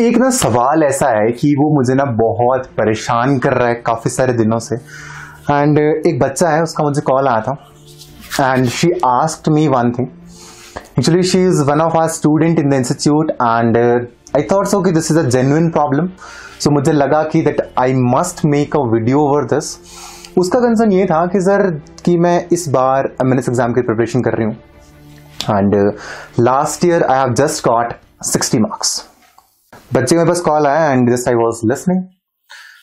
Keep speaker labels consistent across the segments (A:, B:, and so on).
A: एक ना सवाल ऐसा है कि वो मुझे ना बहुत परेशान कर रहा है काफ़ी सारे दिनों से। एंड एक बच्चा है, उसका मुझे कॉल आया था। And she asked me one thing actually she is one of our student in the institute and I thought so कि this is a genuine problem so मुझे लगा कि that I must make a video over this उसका concern ये था कि sir कि मैं इस बार एम एन एस एग्ज़ाम की प्रिपरेशन कर रही हूँ। And last year I have just got 60 marks बच्चे के पास कॉल आया and this I was listening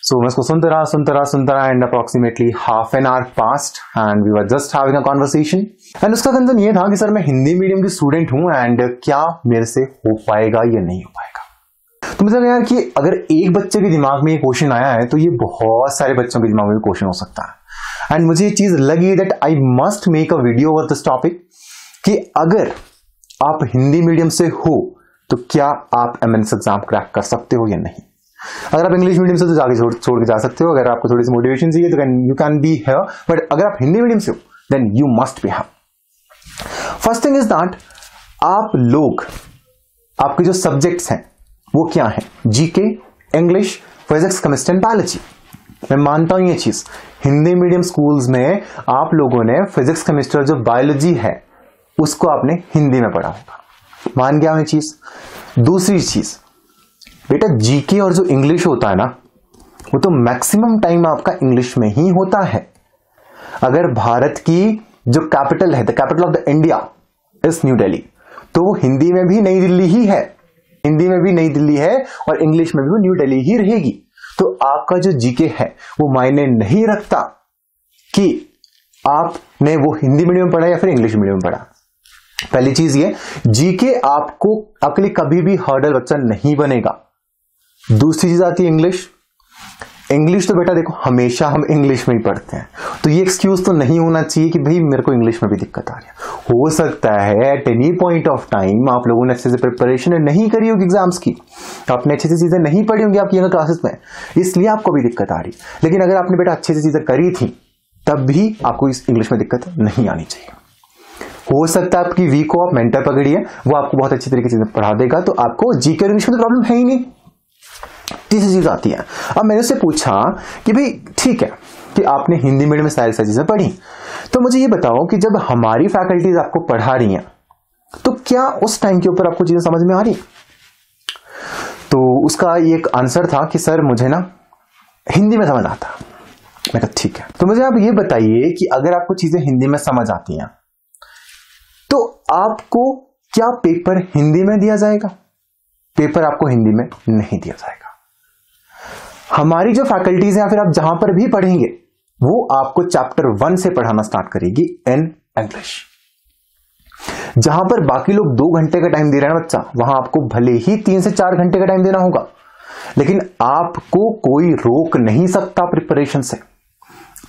A: so मैं उसको सुनते रहा सुनते रहा सुनते रहा and approximately half an hour past and we were just having a conversation and उसका कंसर्न ये था कि सर मैं हिंदी मीडियम की स्टूडेंट हूँ एंड क्या मेरे से हो पाएगा या नहीं हो पाएगा? तो मतलब यार कि अगर एक बच्चे के दिमाग में ये क्वेश्चन आया है तो ये बहुत सारे बच्चों के दिमाग में क्वेश्चन हो सकता है। एंड मुझे ये चीज़ लगी that I must make a video over this topic कि अगर आप हिंदी मीडियम से हो तो क्या आप एम एग्ज़ाम क्रैक कर सकते हो या नहीं? अगर आप इंग्लिश मीडियम से तो जाके छोड़ छोड़ के जा सकते हो। अगर आपको थोड़ी सी मोटिवेशन चाहिए तो यू कैन बी है बट अगर आप हिंदी मीडियम से हो then you must be have first thing is that आप लोग, आपके जो सब्जेक्ट्स हैं, वो क्या है? GK English physics chemistry and biology मैं मानता हूँ ये चीज़। हिंदी मीडियम स्कूल्स में आप लोगों ने फिजिक्स केमिस्ट्री और जो बायोलॉजी है, उसको आपने हिंदी में पढ़ा होगा। मान गया मैं चीज़। दूसरी चीज़, बेटा जीके और जो इंग्लिश होता है ना, वो तो मैक्सिमम टाइम आपका इंग्लिश में ही होता है। अगर भारत की जो कैपिटल है the capital of the India is new Delhi तो वो हिंदी में भी नई दिल्ली ही है। हिंदी में भी नई दिल्ली है और इंग्लिश में भी वो न्यू दिल्ली ही रहेगी। तो आपका जो जीके है, वो मायने नहीं रखता कि आपने वो हिंदी मीडियम पढ़ा या फिर इंग्लिश मीडियम पढ़ा। पहली चीज़ ये, जीके आपको लिए कभी भी हर्डल बच्चा नहीं बनेगा। दूसरी चीज़ आती है इंग्लिश। इंग्लिश तो बेटा देखो, हमेशा हम इंग्लिश में ही पढ़ते हैं। तो ये एक्सक्यूज तो नहीं होना चाहिए कि भाई मेरे को इंग्लिश में भी दिक्कत आ रही है। हो सकता है at any point of time आप लोगों ने अच्छे से प्रिपरेशन नहीं करी होगी एग्ज़ाम्स की। आपने अच्छी से चीज़ें नहीं पढ़ी होंगी आपकी क्लासेस में। इसलिए आपको भी दिक्कत आ रही लेकिन अगर आपने बेटा अच्छे से चीज़ें करी थी, तब भी आपको इस इंग्लिश में दिक्कत नहीं आनी चाहिए। हो सकता है आपकी वीक को आप मेंटर पकड़िए, वो आपको बहुत अच्छी तरीके से पढ़ा देगा तो आपको जीके इंग्लिश में तो प्रॉब्लम है ही नहीं। तीसरी चीज़ आती है। अब मैंने उससे पूछा कि भाई, ठीक है कि आपने हिंदी मीडियम में सारी सारी चीज़ें पढ़ी तो मुझे ये बताओ कि जब हमारी फैकल्टीज आपको पढ़ा रही हैं तो क्या उस टाइम के ऊपर आपको चीज़ें समझ में आ रही? तो उसका एक आंसर था कि, सर, मुझे ना हिंदी में समझ आता मैं कहा, ठीक है। तो मुझे आप ये बताइए कि अगर आपको चीज़ें हिंदी में समझ आती हैं तो आपको क्या पेपर हिंदी में दिया जाएगा? पेपर आपको हिंदी में नहीं दिया जाएगा। हमारी जो फैकल्टीज या फिर आप जहाँ पर भी पढ़ेंगे, वो आपको चैप्टर वन से पढ़ाना स्टार्ट करेगी इन इंग्लिश जहाँ पर बाकी लोग दो घंटे का टाइम दे रहे हैं, बच्चा, वहाँ आपको भले ही तीन से चार घंटे का टाइम देना होगा, लेकिन आपको कोई रोक नहीं सकता प्रिपरेशन से।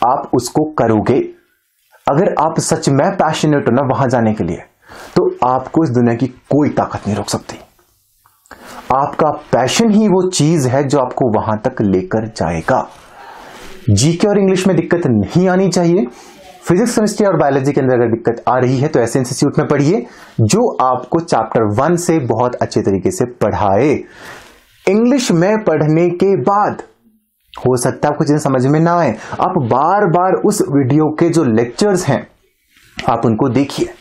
A: आप उसको करोगे अगर आप सच में पैशनेट हो ना वहाँ जाने के लिए तो आपको इस दुनिया की कोई ताकत नहीं रोक सकती। आपका पैशन ही वो चीज़ है जो आपको वहाँ तक लेकर जाएगा। जीके और इंग्लिश में दिक्कत नहीं आनी चाहिए। फिजिक्स केमिस्ट्री और बायोलॉजी के अंदर अगर दिक्कत आ रही है तो ऐसे इंस्टीट्यूट में पढ़िए, जो आपको चैप्टर वन से बहुत अच्छे तरीके से पढ़ाए। इंग्लिश में पढ़ने के बाद हो सकता है आपको चीज़ें समझ में ना आए। आप बार बार उस वीडियो के जो लेक्चर्स हैं, आप उनको देखिए।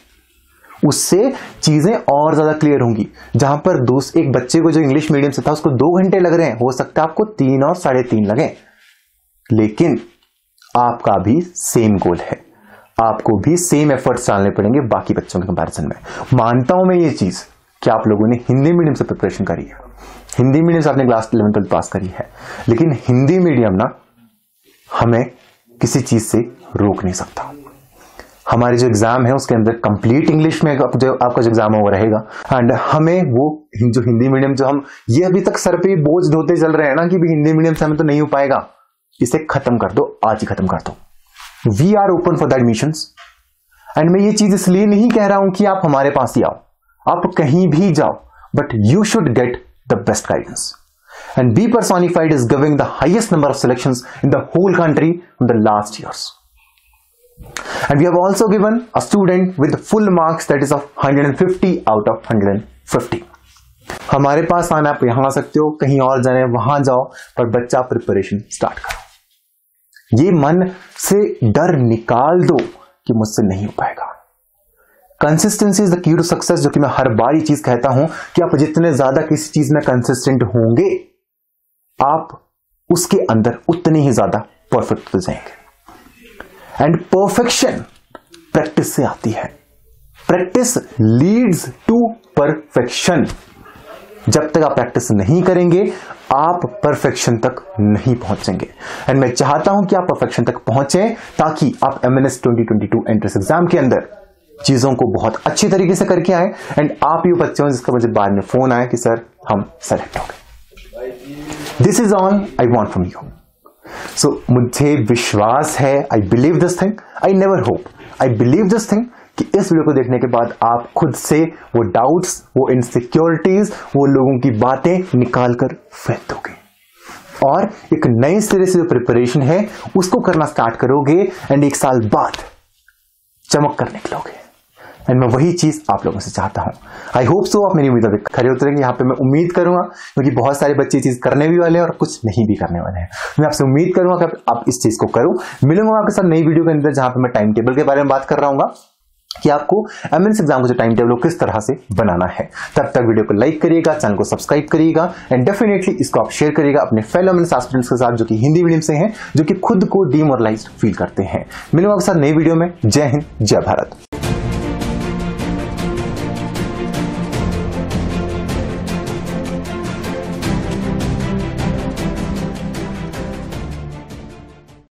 A: उससे चीज़ें और ज़्यादा क्लियर होंगी। जहाँ पर दोस्त, एक बच्चे को जो इंग्लिश मीडियम से था, उसको दो घंटे लग रहे हैं। हो सकता है आपको तीन और साढ़े तीन लगे। लेकिन आपका भी सेम गोल है। आपको भी सेम एफर्ट्स डालने पड़ेंगे बाकी बच्चों के कंपैरिजन में। मानता हूँ मैं ये चीज़ कि आप लोगों ने हिंदी मीडियम से प्रिपरेशन करी है। हिंदी मीडियम से आपने क्लास इलेवन ट्वेल्थ पास करी है। लेकिन हिंदी मीडियम ना हमें किसी चीज़ से रोक नहीं सकता। हमारे जो एग्ज़ाम है, उसके अंदर कंप्लीट इंग्लिश में जो आपका जो एग्ज़ाम वो रहेगा। एंड हमें वो जो हिंदी मीडियम, जो हम, ये अभी तक सर पे बोझ धोते चल रहे हैं ना कि भी हिंदी मीडियम से हमें तो नहीं हो पाएगा। इसे खत्म कर दो, आज ही खत्म कर दो। We are open for the admission and मैं ये चीज़ इसलिए नहीं कह रहा हूँ कि आप हमारे पास ही आओ। आप कहीं भी जाओ। But you should get the best guidance and be personified is giving the highest number of selections in the whole country in the last years. And we have also given a student with full marks that is of 150 out of 150. हमारे पास आना आप यहाँ आ सकते हो कहीं और जाने वहाँ जाओ पर बच्चा प्रिपरेशन स्टार्ट करो ये मन से डर निकाल दो कि मुझसे नहीं हो पाएगा consistency is the key to success जो कि मैं हर बार ये चीज़ कहता हूँ कि आप जितने ज़्यादा किसी चीज़ में कंसिस्टेंट होंगे, आप उसके अंदर उतने ही ज़्यादा परफेक्ट हो जाएँगे। एंड परफेक्शन प्रैक्टिस से आती है। प्रैक्टिस लीड्स टू परफेक्शन जब तक आप प्रैक्टिस नहीं करेंगे, आप परफेक्शन तक नहीं पहुँचेंगे। एंड मैं चाहता हूँ कि आप परफेक्शन तक पहुँचे ताकि आप M N S twenty twenty two entrance exam के अंदर चीज़ों को बहुत अच्छी तरीके से करके आए। एंड आप ही बच्चे हो जिसका मुझे बाद में फ़ोन आया कि, सर, हम सेलेक्ट हो गए। This is all I want from you so मुझे विश्वास है I believe this thing I never hope I believe this thing कि इस वीडियो को देखने के बाद आप खुद से वो डाउट्स वो इनसिक्योरिटीज वो लोगों की बातें निकाल कर फेंक दोगे और एक नए सिरे से जो प्रिपरेशन है, उसको करना स्टार्ट करोगे एंड एक साल बाद चमक कर निकलोगे। एंड मैं वही चीज़ आप लोगों से चाहता हूँ। आई होप सो आप मेरी उम्मीद खड़े उतरेंगे। यहाँ पे मैं उम्मीद करूँगा, क्योंकि बहुत सारे बच्चे चीज़ करने भी वाले हैं और कुछ नहीं भी करने वाले हैं। मैं आपसे उम्मीद करूँगा कि आप इस चीज़ को करो। मिलूँगा आपके साथ नई वीडियो के अंदर, जहाँ पे मैं टाइम टेबल के बारे में बात कर रहा हूँ कि आपको एमएनएस एग्ज़ाम का जो टाइम टेबल किस तरह से बनाना है। तब तक वीडियो को लाइक करिएगा चैनल को सब्सक्राइब करिएगा एंड डेफिनेटली इसको आप शेयर करिएगा अपने फेलो एमएनएस एस्पिरेंट्स के साथ, जो कि हिंदी मीडियम से हैं, जो कि खुद को डीमोरलाइज फील करते हैं। मिलूँगा आपके साथ नई वीडियो में। जय हिंद, जय भारत।